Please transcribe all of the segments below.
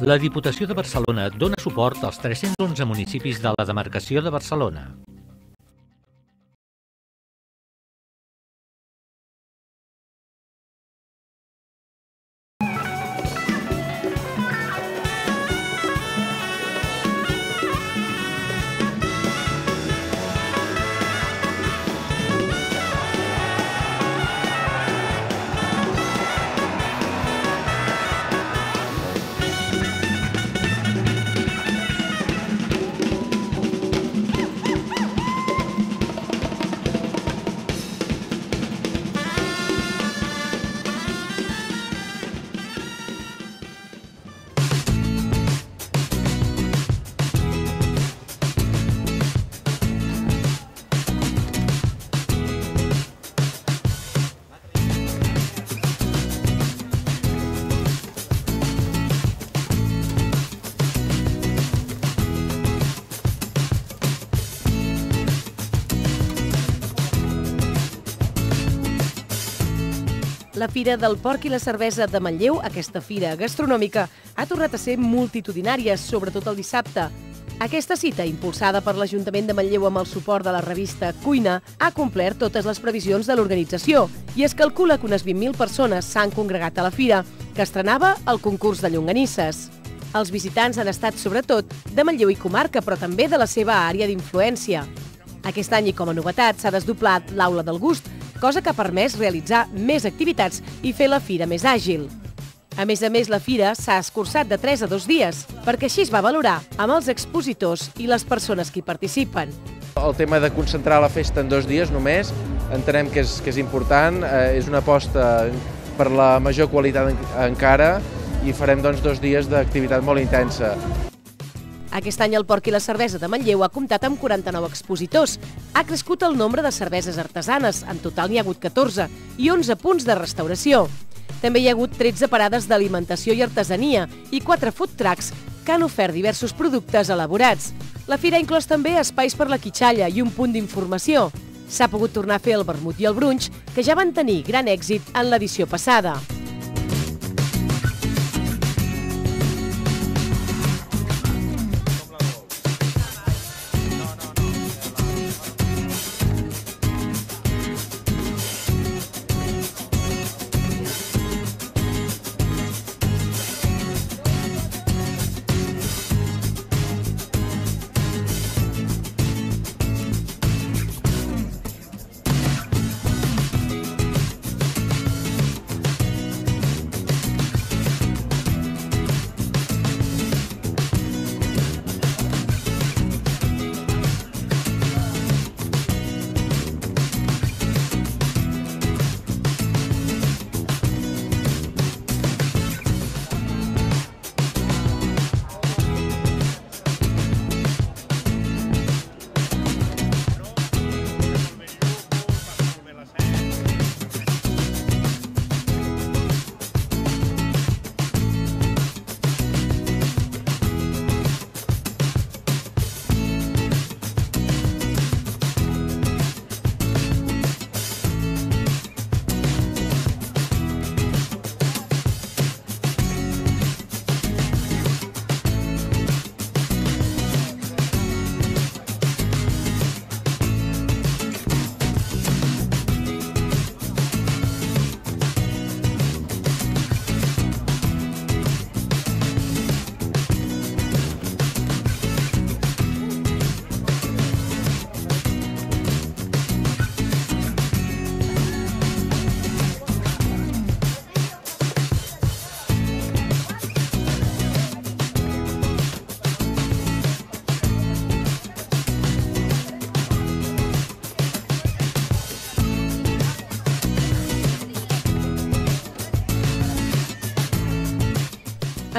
La Diputació de Barcelona dona suport als 311 municipis de la demarcació de Barcelona. La Fira del Porc i la Cervesa de Manlleu, aquesta fira gastronòmica, ha tornat a ser multitudinària, sobretot el dissabte. Aquesta cita, impulsada per l'Ajuntament de Manlleu amb el suport de la revista Cuina, ha complert totes les previsions de l'organització i es calcula que unes 20.000 persones s'han congregat a la fira, que estrenava el concurs de llonganisses. Els visitants han estat, sobretot, de Manlleu i comarca, però també de la seva àrea d'influència. Aquest any, i com a novetat, s'ha desdoblat l'Aula del Gust, cosa que ha permès realitzar més activitats i fer la fira més àgil. A més a més, la fira s'ha escurçat de 3 a 2 dies, perquè així es va valorar amb els expositors i les persones que hi participen. El tema de concentrar la festa en dos dies només entenem que és, que és important, eh, és una aposta per la major qualitat en, encara i farem doncs, dos dies d'activitat molt intensa. Aquest any el Porc i la Cervesa de Manlleu ha comptat amb 49 expositors. Ha crescut el nombre de cerveses artesanes, en total n'hi ha hagut 14, i 11 punts de restauració. També hi ha hagut 13 parades d'alimentació i artesania i 4 food trucks que han ofert diversos productes elaborats. La fira ha inclòs també espais per la quitxalla i un punt d'informació. S'ha pogut tornar a fer el vermut i el brunch, que ja van tenir gran èxit en l'edició passada.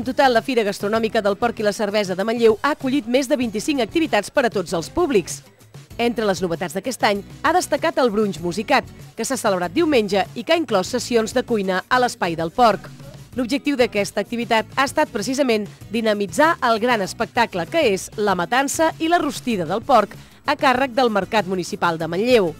En total, la Fira Gastronòmica del Porc i la Cervesa de Manlleu ha acollit més de 25 activitats per a tots els públics. Entre les novetats d'aquest any ha destacat el Brunch Musicat, que s'ha celebrat diumenge i que ha inclòs sessions de cuina a l'Espai del Porc. L'objectiu d'aquesta activitat ha estat precisament dinamitzar el gran espectacle que és la matança i la rostida del porc a càrrec del Mercat Municipal de Manlleu.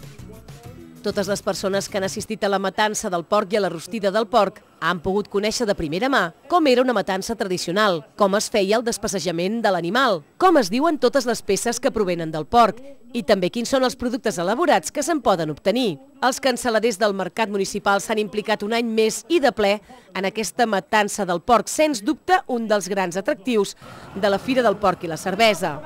Totes les persones que han assistit a la matança del porc i a la rostida del porc han pogut conèixer de primera mà com era una matança tradicional, com es feia el despassejament de l'animal, com es diuen totes les peces que provenen del porc i també quins són els productes elaborats que se'n poden obtenir. Els canceladers del Mercat Municipal s'han implicat un any més i de ple en aquesta matança del porc, sens dubte un dels grans atractius de la Fira del Porc i la Cervesa.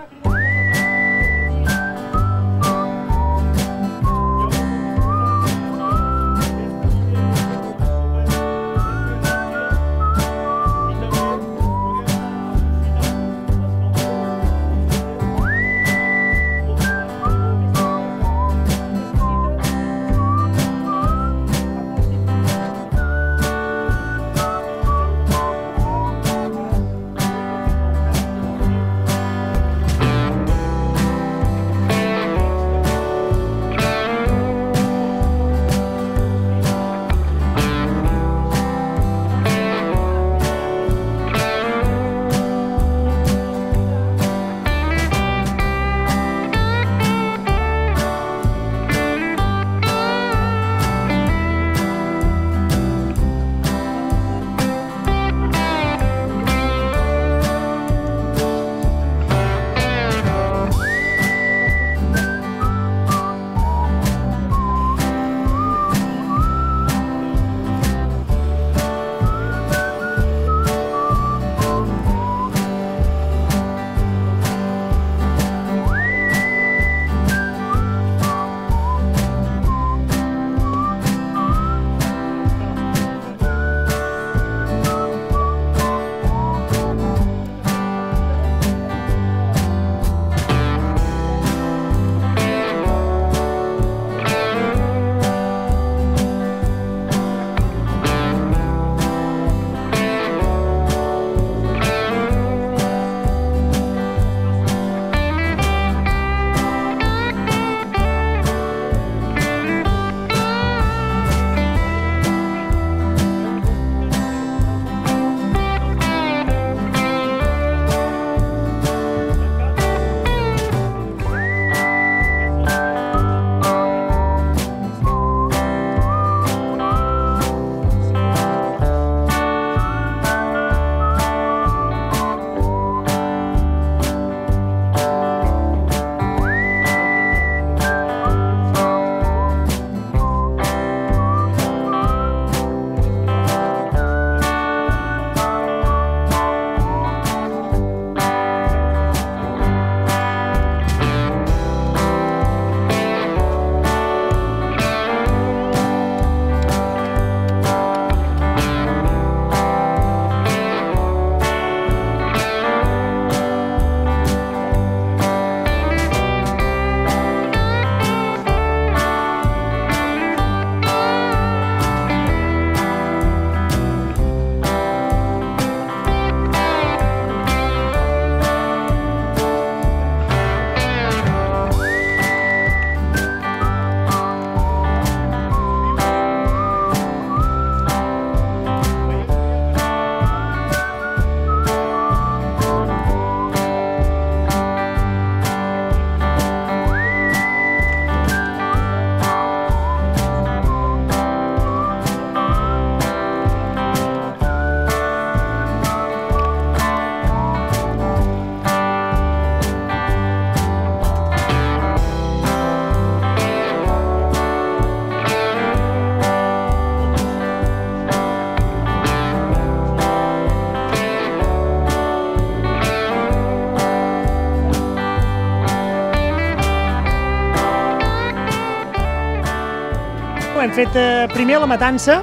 Fet eh, primer la matança,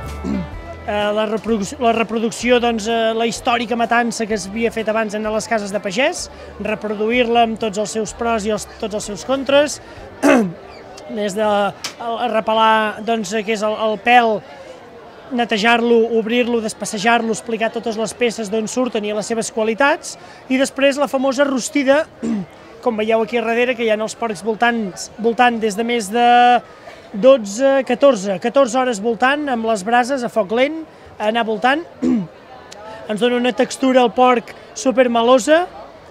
eh, la, reproducció, la reproducció, doncs, eh, la històrica matança que es havia fet abans en les cases de pagès, reproduir-la amb tots els seus pros i els, tots els seus contres, des de repelar doncs, que és el, el pèl, netejar-lo, obrir-lo, despassejar-lo, explicar totes les peces d'on surten i les seves qualitats, i després la famosa rostida, com veieu aquí darrere, que hi ha els porcs voltant, voltant des de més de 12, 14, 14 hores voltant amb les brases a foc lent, a anar voltant. Ens dona una textura al porc super malosa,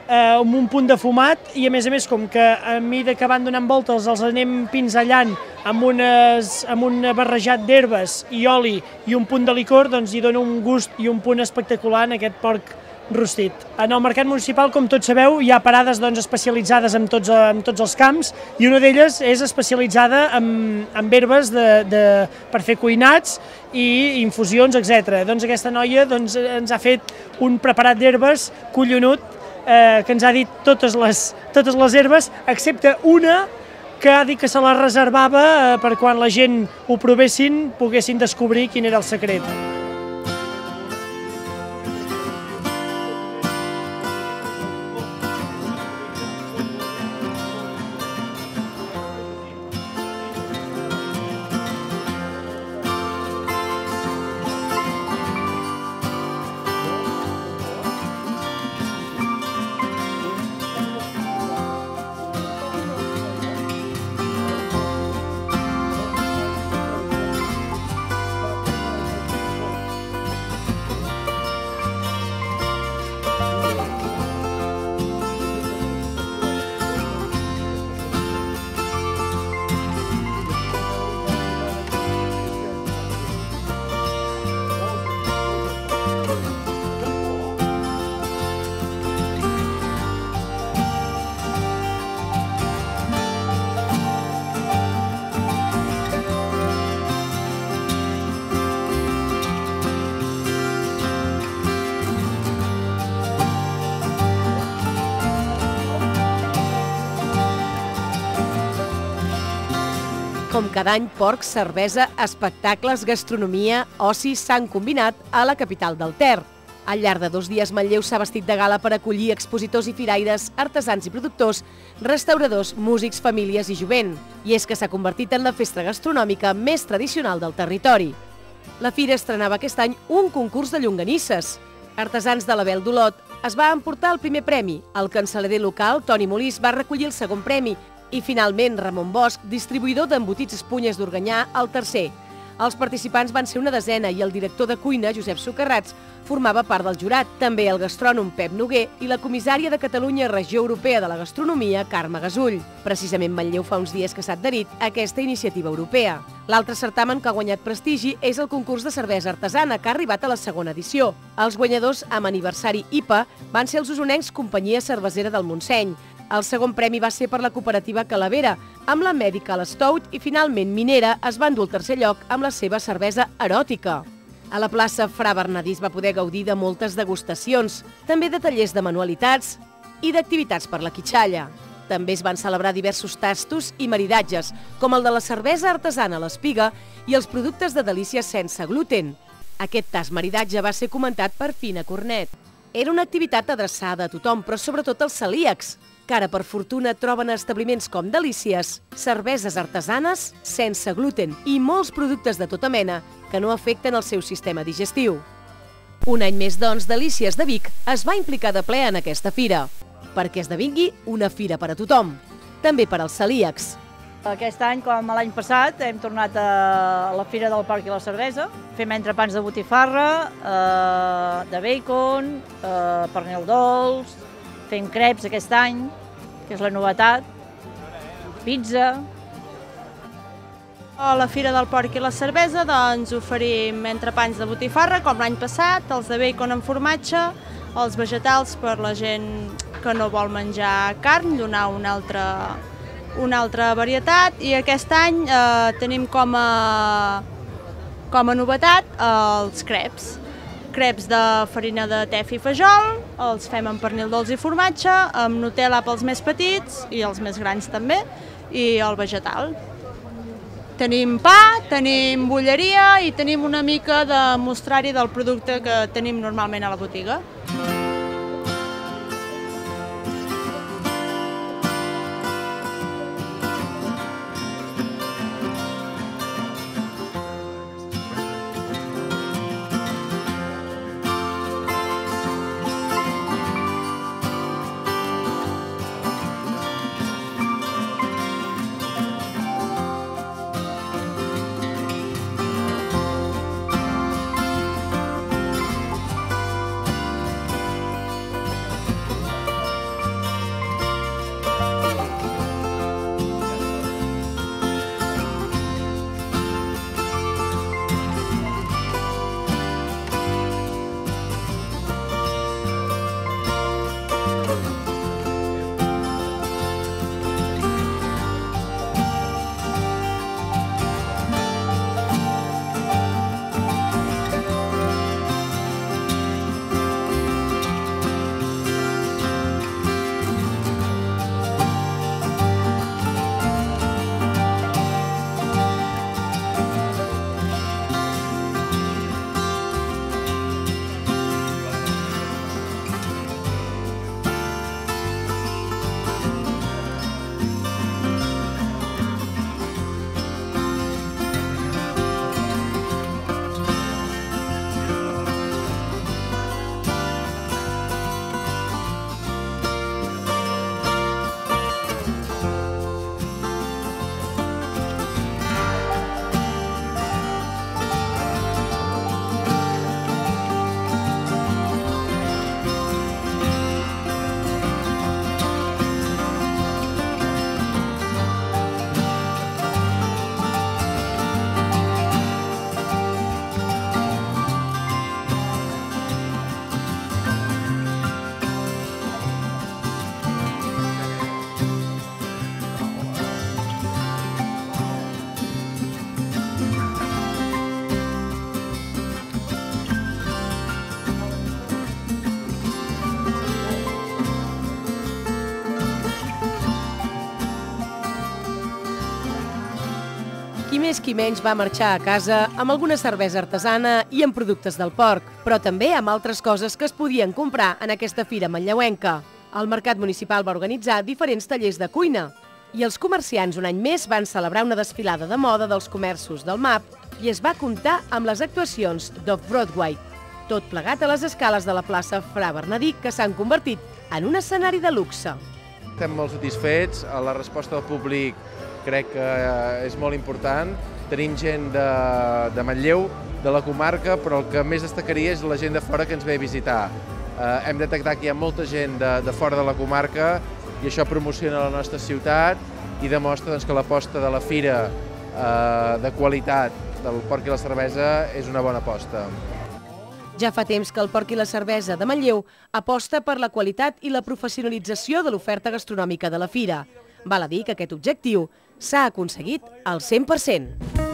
eh, amb un punt de fumat i a més a més com que a mesura que van donant voltes els anem pinzellant amb, unes, amb un barrejat d'herbes i oli i un punt de licor, doncs hi dona un gust i un punt espectacular en aquest porc rostit. En el mercat municipal, com tots sabeu, hi ha parades doncs, especialitzades en tots, en tots els camps i una d'elles és especialitzada en, en herbes de, de, per fer cuinats i infusions, etc. Doncs aquesta noia doncs, ens ha fet un preparat d'herbes collonut eh, que ens ha dit totes les, totes les herbes, excepte una que ha dit que se la reservava eh, per quan la gent ho provessin poguessin descobrir quin era el secret. Cada any, porc, cervesa, espectacles, gastronomia, oci s'han combinat a la capital del Ter. Al llarg de dos dies, Manlleu s'ha vestit de gala per acollir expositors i firaires, artesans i productors, restauradors, músics, famílies i jovent. I és que s'ha convertit en la festa gastronòmica més tradicional del territori. La fira estrenava aquest any un concurs de llonganisses. Artesans de la Bel d'Olot es va emportar el primer premi. El canceller local, Toni Molís, va recollir el segon premi i finalment Ramon Bosch, distribuïdor d'embotits espunyes d'Organyà, el tercer. Els participants van ser una desena i el director de cuina, Josep Socarrats, formava part del jurat, també el gastrònom Pep Noguer i la comissària de Catalunya Regió Europea de la Gastronomia, Carme Gasull. Precisament Manlleu fa uns dies que s'ha adherit a aquesta iniciativa europea. L'altre certamen que ha guanyat prestigi és el concurs de cervesa artesana, que ha arribat a la segona edició. Els guanyadors amb aniversari IPA van ser els usonencs Companyia Cervesera del Montseny, el segon premi va ser per la cooperativa Calavera, amb la Medical Stout i finalment Minera es va endur el tercer lloc amb la seva cervesa eròtica. A la plaça Fra Bernadís va poder gaudir de moltes degustacions, també de tallers de manualitats i d'activitats per la quitxalla. També es van celebrar diversos tastos i maridatges, com el de la cervesa artesana a l'espiga i els productes de delícies sense gluten. Aquest tast maridatge va ser comentat per Fina Cornet. Era una activitat adreçada a tothom, però sobretot als celíacs, que ara per fortuna troben establiments com Delícies, cerveses artesanes sense gluten i molts productes de tota mena que no afecten el seu sistema digestiu. Un any més, doncs, Delícies de Vic es va implicar de ple en aquesta fira, perquè esdevingui una fira per a tothom, també per als celíacs. Aquest any, com l'any passat, hem tornat a la Fira del Porc i la Cervesa. Fem entrepans de botifarra, eh, de bacon, eh, pernil dolç, fem creps aquest any, que és la novetat, pizza... A la Fira del Porc i la Cervesa doncs, oferim entrepans de botifarra, com l'any passat, els de bacon amb formatge, els vegetals per la gent que no vol menjar carn, donar una altra, una altra varietat, i aquest any eh, tenim com a, com a novetat els creps creps de farina de tef i fajol, els fem amb pernil dolç i formatge, amb Nutella pels més petits i els més grans també, i el vegetal. Tenim pa, tenim bulleria i tenim una mica de mostrari del producte que tenim normalment a la botiga. Qui menys va marxar a casa amb alguna cervesa artesana i amb productes del porc, però també amb altres coses que es podien comprar en aquesta fira manlleuenca. El Mercat Municipal va organitzar diferents tallers de cuina i els comerciants un any més van celebrar una desfilada de moda dels comerços del MAP i es va comptar amb les actuacions d'Off-Broadway, tot plegat a les escales de la plaça Fra Bernadí, que s'han convertit en un escenari de luxe. Estem molt satisfets, la resposta del públic crec que eh, és molt important. Tenim gent de, de Manlleu, de la comarca, però el que més destacaria és la gent de fora que ens ve a visitar. Eh, hem detectat que hi ha molta gent de, de fora de la comarca i això promociona la nostra ciutat i demostra doncs, que l'aposta de la fira eh, de qualitat del porc i la cervesa és una bona aposta. Ja fa temps que el porc i la cervesa de Manlleu aposta per la qualitat i la professionalització de l'oferta gastronòmica de la fira. Val a dir que aquest objectiu s'ha aconseguit al 100%.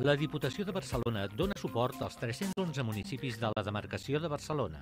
La Diputació de Barcelona dona suport als 311 municipis de la demarcació de Barcelona.